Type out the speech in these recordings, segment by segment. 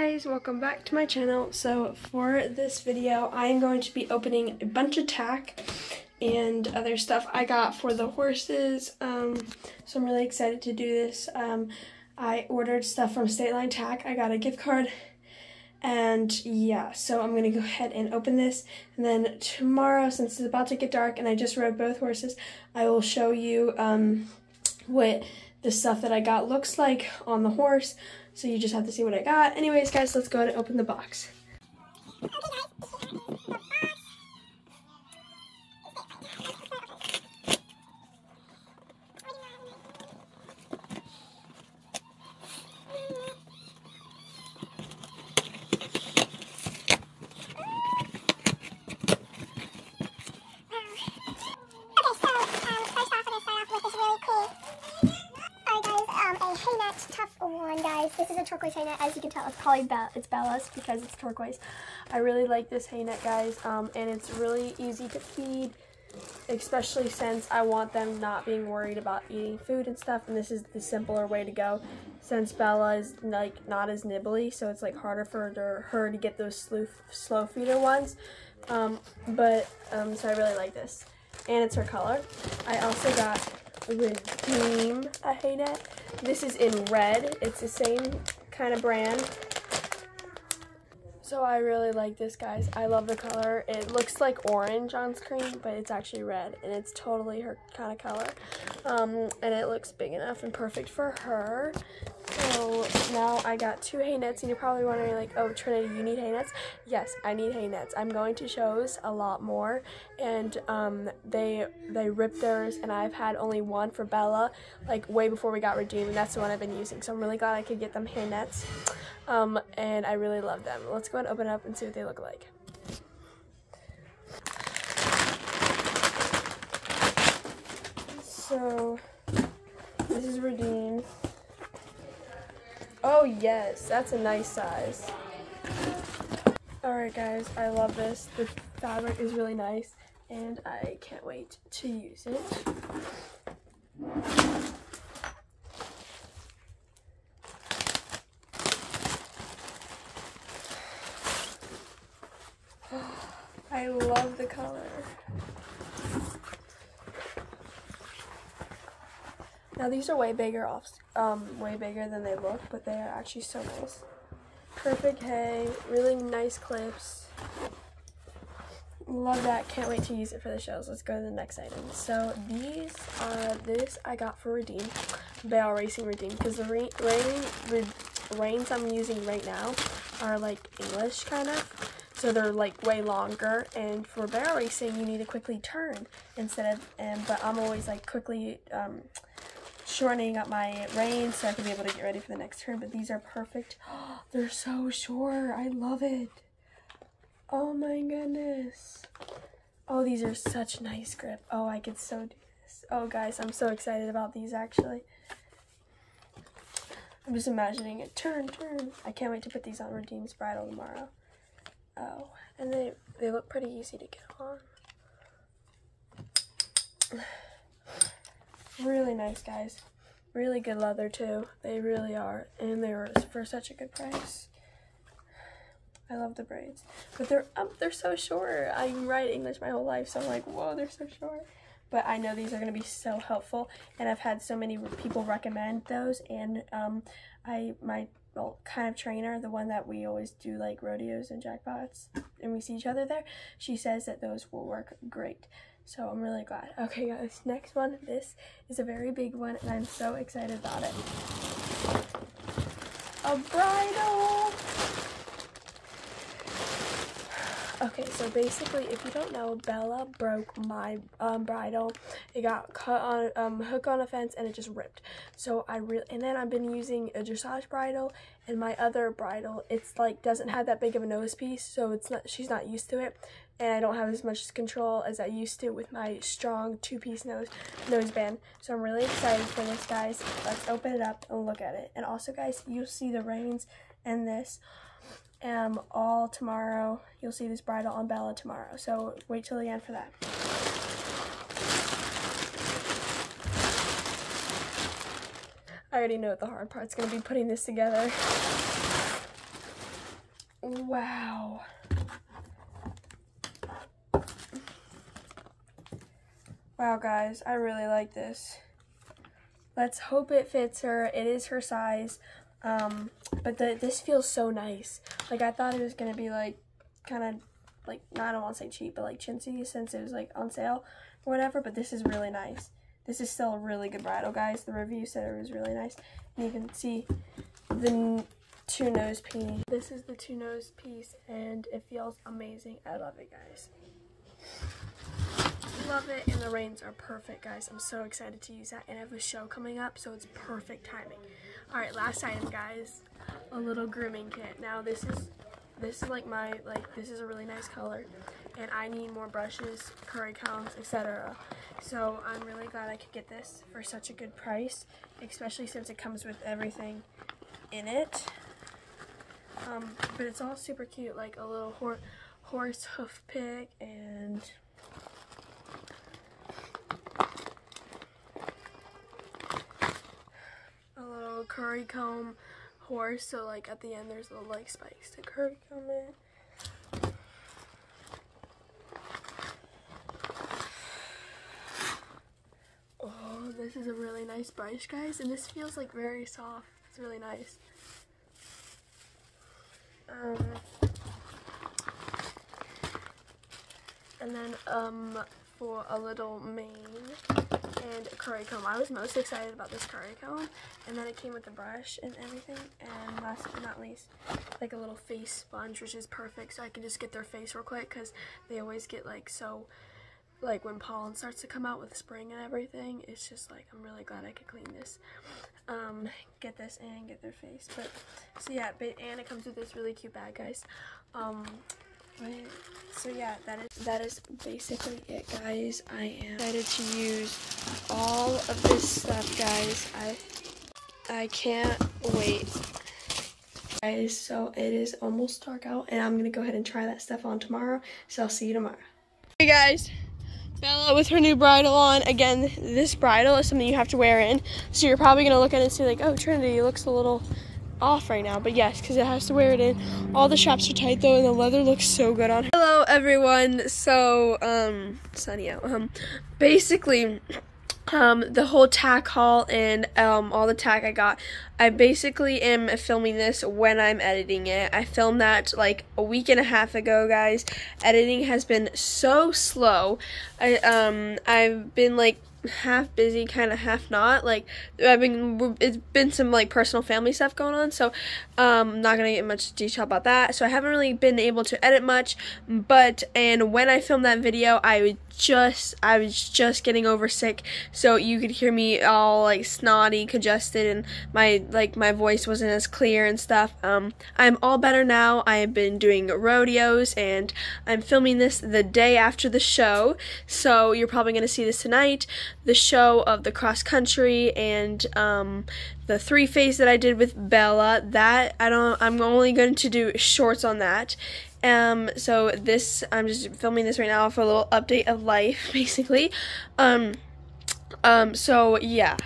guys welcome back to my channel. So for this video i am going to be opening a bunch of tack and other stuff i got for the horses. Um, so i'm really excited to do this. Um, i ordered stuff from Stateline Tack. I got a gift card. And yeah so i'm gonna go ahead and open this. And then tomorrow since it's about to get dark and i just rode both horses i will show you um, what the stuff that i got looks like on the horse so you just have to see what I got. Anyways, guys, let's go ahead and open the box. This is a turquoise hay net. As you can tell, it's probably Be it's Bella's because it's turquoise. I really like this hay net, guys, um, and it's really easy to feed, especially since I want them not being worried about eating food and stuff, and this is the simpler way to go since Bella is like not as nibbly, so it's like harder for her, her to get those slow, slow feeder ones. Um, but, um, so I really like this. And it's her color. I also got Redeem a hay net. This is in red. It's the same kind of brand. So I really like this, guys. I love the color. It looks like orange on screen, but it's actually red, and it's totally her kind of color. Um, and it looks big enough and perfect for her. So now I got two hay nets, and you're probably wondering, like, oh, Trinity, you need hay nets? Yes, I need hay nets. I'm going to shows a lot more, and um, they they rip theirs, and I've had only one for Bella, like, way before we got redeemed, and that's the one I've been using. So I'm really glad I could get them hay nets, um, and I really love them. Let's go and open up and see what they look like. So, this is redeemed. Oh yes, that's a nice size. Alright guys, I love this. The fabric is really nice and I can't wait to use it. I love the color. Now these are way bigger off, um, way bigger than they look, but they are actually so nice. Perfect hay, really nice clips. Love that, can't wait to use it for the shows. Let's go to the next item. So these are, this I got for Redeem, Barrel Racing Redeem, because the rain, rain, reins I'm using right now are like English kind of. So they're like way longer and for barrel racing you need to quickly turn instead of, and but I'm always like quickly um, shortening up my reins so I can be able to get ready for the next turn. But these are perfect. they're so short. I love it. Oh my goodness. Oh, these are such nice grip. Oh, I could so do this. Oh, guys, I'm so excited about these, actually. I'm just imagining it. Turn, turn. I can't wait to put these on Redeem's Bridle tomorrow. Oh, and they, they look pretty easy to get on. Really nice, guys. Really good leather, too. They really are. And they were for such a good price. I love the braids. But they're um, they're so short. I ride English my whole life, so I'm like, whoa, they're so short. But I know these are going to be so helpful. And I've had so many people recommend those. And um, I my kind of trainer, the one that we always do like rodeos and jackpots, and we see each other there, she says that those will work great. So I'm really glad. Okay guys, next one. This is a very big one and I'm so excited about it. A bridle! Okay, so basically, if you don't know, Bella broke my um, bridle. It got cut on um, hook on a fence and it just ripped. So I really, and then I've been using a dressage bridle and my other bridle. It's like doesn't have that big of a nose piece, so it's not. She's not used to it, and I don't have as much control as I used to with my strong two-piece nose nose band. So I'm really excited for this, guys. Let's open it up and look at it. And also, guys, you'll see the reins and this um, all tomorrow. You'll see this bridle on Bella tomorrow. So wait till the end for that. I already know the hard part's to be putting this together. Wow. Wow, guys, I really like this. Let's hope it fits her. It is her size. Um, but the, this feels so nice. Like, I thought it was going to be, like, kind of, like, not I don't want to say cheap, but, like, chintzy since it was, like, on sale or whatever. But this is really nice. This is still a really good bridle, guys. The review said it was really nice. And you can see the two nose piece. This is the two nose piece, and it feels amazing. I love it, guys. Love it, and the reins are perfect, guys. I'm so excited to use that, and I have a show coming up, so it's perfect timing. All right, last item, guys, a little grooming kit. Now, this is this is like my like this is a really nice color, and I need more brushes, curry combs, etc. So I'm really glad I could get this for such a good price, especially since it comes with everything in it. Um, but it's all super cute, like a little hor horse hoof pick and curry comb horse. So like at the end there's little like spikes to curry comb in. Oh, this is a really nice brush, guys, and this feels like very soft. It's really nice. Um, and then um, for a little mane and a curry comb. I was most excited about this curry comb, and then it came with the brush and everything. And last but not least, like a little face sponge, which is perfect, so I can just get their face real quick because they always get like so like when pollen starts to come out with spring and everything it's just like I'm really glad I could clean this um get this and get their face but so yeah but and it comes with this really cute bag guys um but, so yeah that is that is basically it guys. I am excited to use all of this stuff guys. I I can't wait. Guys so it is almost dark out and I'm gonna go ahead and try that stuff on tomorrow. So I'll see you tomorrow. Hey guys. Bella with her new bridle on. Again, this bridle is something you have to wear in. So you're probably to look at it and say like, oh, Trinity looks a little off right now. But yes, because it has to wear it in. All the straps are tight though, and the leather looks so good on her. Hello, everyone. So, um, sunny out. Um, basically, um, the whole tack haul and um, all the tack I got. I basically am filming this when I'm editing it. I filmed that like a week and a half ago, guys. Editing has been so slow. I um I've been like half busy, kind of half not. Like I've been, it's been some like personal family stuff going on, so um, I'm not gonna get much detail about that. So I haven't really been able to edit much. But and when I filmed that video, I was just I was just getting over sick, so you could hear me all like snotty, congested, and my like my voice wasn't as clear and stuff. Um, I'm all better now. I have been doing rodeos, and I'm filming this the day after the show, so you're probably gonna see this tonight. The show of the cross country and um, the three phase that I did with Bella. That I don't. I'm only going to do shorts on that um, so this, I'm just filming this right now for a little update of life, basically. Um, um, so yeah.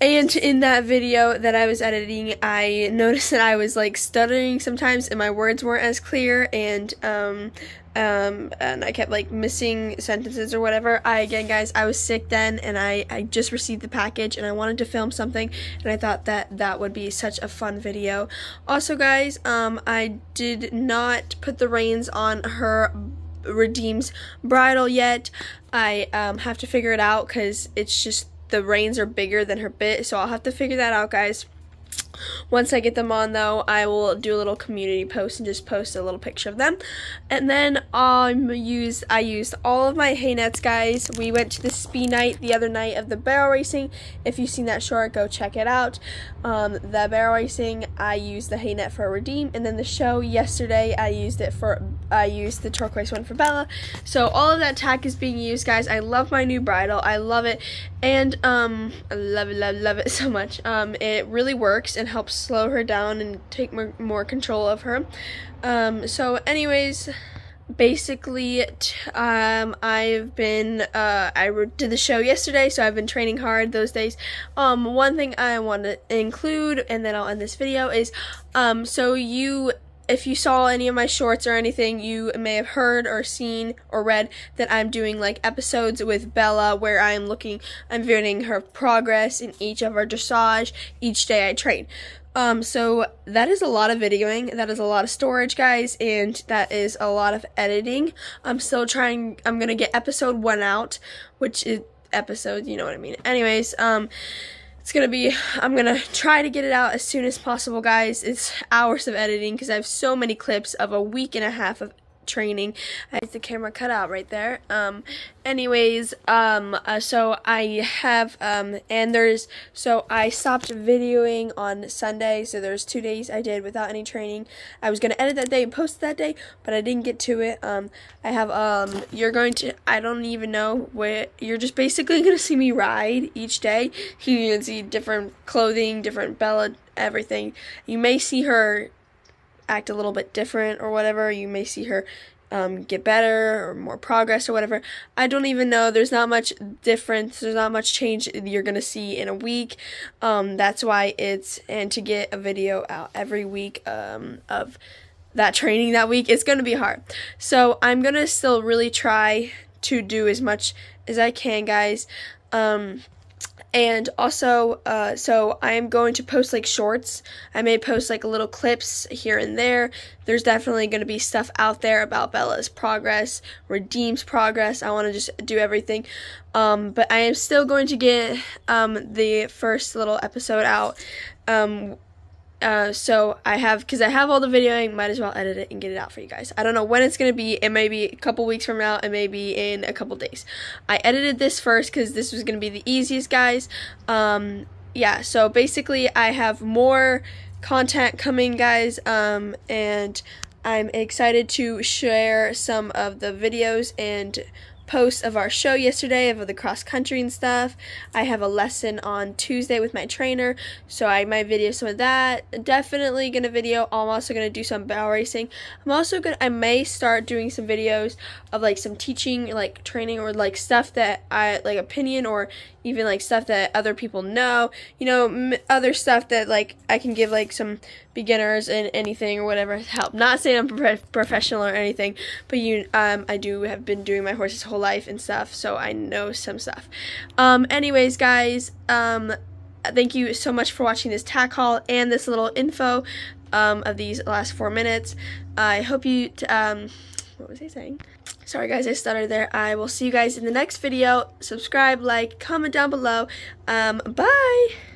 And in that video that I was editing, I noticed that I was like stuttering sometimes and my words weren't as clear and um um and I kept like missing sentences or whatever. I again guys, I was sick then and I I just received the package and I wanted to film something and I thought that that would be such a fun video. Also guys, um I did not put the reins on her Redeem's bridle yet. I um have to figure it out cuz it's just the reins are bigger than her bit, so I'll have to figure that out, guys. Once I get them on though, I will do a little community post and just post a little picture of them. And then um use I used all of my hay nets guys. We went to the speed night the other night of the barrel racing. If you've seen that short, go check it out. Um the barrel racing, I used the hay net for redeem and then the show yesterday I used it for I used the turquoise one for Bella. So all of that tack is being used guys. I love my new bridle. I love it and um I love it love love it so much. Um it really works and helps slow her down and take more, more control of her. Um, so anyways, basically um, I've been uh, I did the show yesterday so I've been training hard those days um, one thing I want to include and then I'll end this video is um, so you if you saw any of my shorts or anything, you may have heard or seen or read that I'm doing like episodes with Bella where I'm looking, I'm viewing her progress in each of our dressage each day I train. Um, so that is a lot of videoing, that is a lot of storage, guys, and that is a lot of editing. I'm still trying, I'm gonna get episode one out, which is episode, you know what I mean. Anyways, um, it's gonna be i'm gonna try to get it out as soon as possible guys. It's hours of editing because i have so many clips of a week and a half of training. I the camera cut out right there. Um, anyways, um, uh, so I have, um, and there's, so I stopped videoing on Sunday, so there's two days I did without any training. I was going to edit that day and post that day, but I didn't get to it. Um, I have, um, you're going to, I don't even know where, you're just basically going to see me ride each day. You can see different clothing, different Bella, everything. You may see her act a little bit different or whatever. You may see her um, get better or more progress or whatever. I don't even know. There's not much difference. There's not much change you're going to see in a week. Um, that's why it's, and to get a video out every week um, of that training that week, it's going to be hard. So I'm going to still really try to do as much as I can, guys. Um, and also uh, so i am going to post like shorts. I may post like a little clips here and there. There's definitely going to be stuff out there about bella's progress redeem's progress. I want to just do everything. Um, but i am still going to get um, the first little episode out um, uh, so I have, because I have all the videoing, might as well edit it and get it out for you guys. I don't know when it's going to be. It may be a couple weeks from now. It may be in a couple days. I edited this first because this was going to be the easiest, guys. Um, yeah, so basically I have more content coming, guys, um, and I'm excited to share some of the videos and posts of our show yesterday of the cross country and stuff. I have a lesson on Tuesday with my trainer, so I might video some of that. Definitely gonna video. I'm also gonna do some barrel racing. I'm also gonna I may start doing some videos of like some teaching, like training, or like stuff that I like opinion or even like stuff that other people know. You know, other stuff that like I can give like some beginners and anything or whatever help. Not saying I'm pro professional or anything, but you um I do have been doing my horse's whole life and stuff, so I know some stuff. Um, anyways, guys, um, thank you so much for watching this tack haul and this little info um, of these last four minutes. I hope you, um, what was I saying? Sorry guys, I stuttered there. I will see you guys in the next video. Subscribe, like, comment down below. Um, bye!